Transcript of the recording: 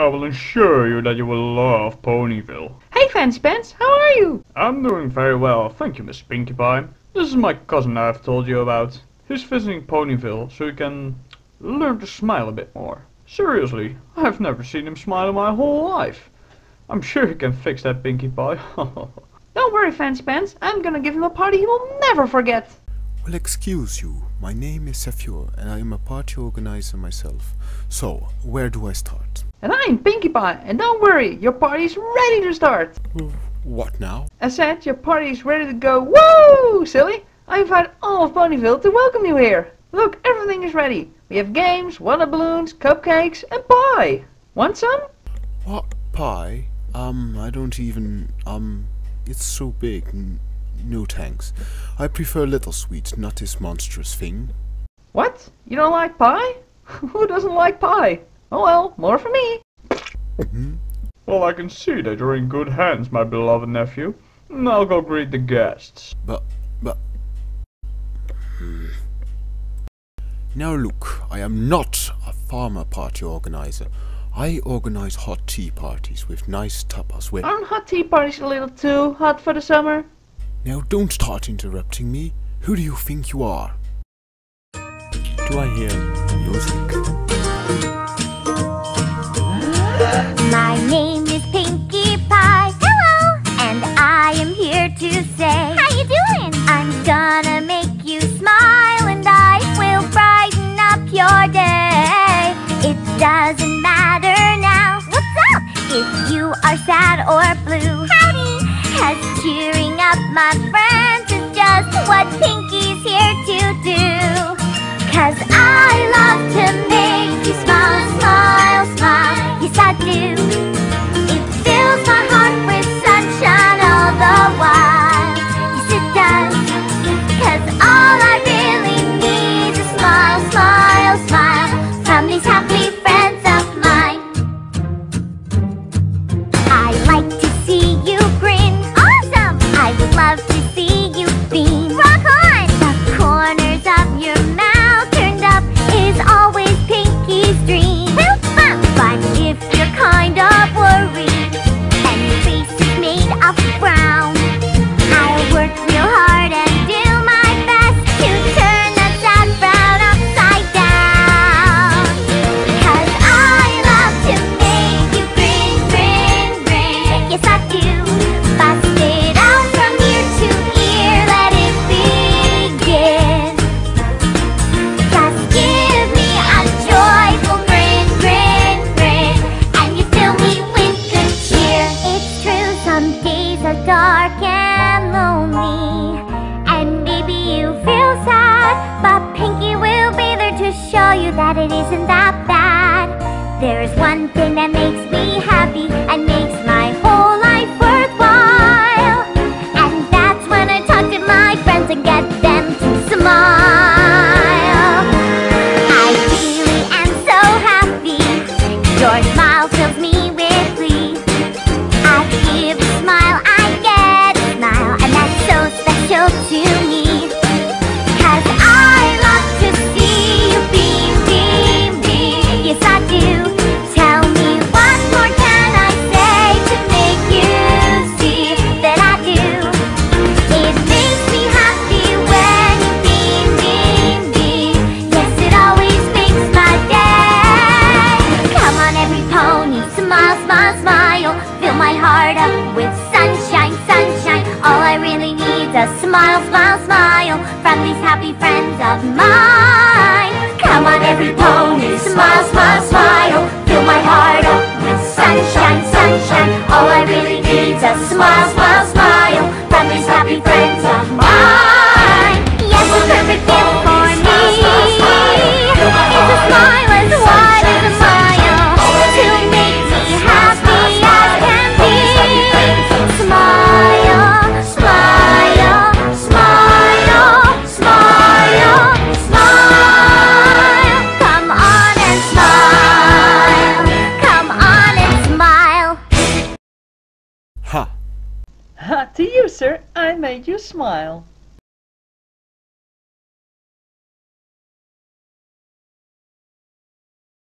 I will ensure you that you will love Ponyville. Hey Fancy Pants, how are you? I'm doing very well, thank you, Miss Pinkie Pie. This is my cousin I've told you about. He's visiting Ponyville so he can learn to smile a bit more. Seriously, I've never seen him smile in my whole life. I'm sure he can fix that Pinkie Pie. Don't worry Fancy Pants, I'm gonna give him a party he will never forget. Well, excuse you. My name is Serveur, and I am a party organizer myself. So, where do I start? And I'm Pinkie Pie, and don't worry, your party's ready to start. What now? I said your party's ready to go. Woo, silly! I invite all of Ponyville to welcome you here. Look, everything is ready. We have games, water balloons, cupcakes, and pie. Want some? What pie? Um, I don't even, um, it's so big. N no thanks. I prefer little sweet, not this monstrous thing. What? You don't like pie? Who doesn't like pie? Oh well, more for me. Hmm? well, I can see that you're in good hands, my beloved nephew. I'll go greet the guests. But, but... Hmm. Now look, I am not a farmer party organizer. I organize hot tea parties with nice tapas where... Aren't hot tea parties a little too hot for the summer? Now don't start interrupting me. Who do you think you are? Do I hear music? My name That makes up with sunshine, sunshine. All I really need is a smile, smile, smile from these happy friends of mine. Come on, every pony, To you, sir, I made you smile.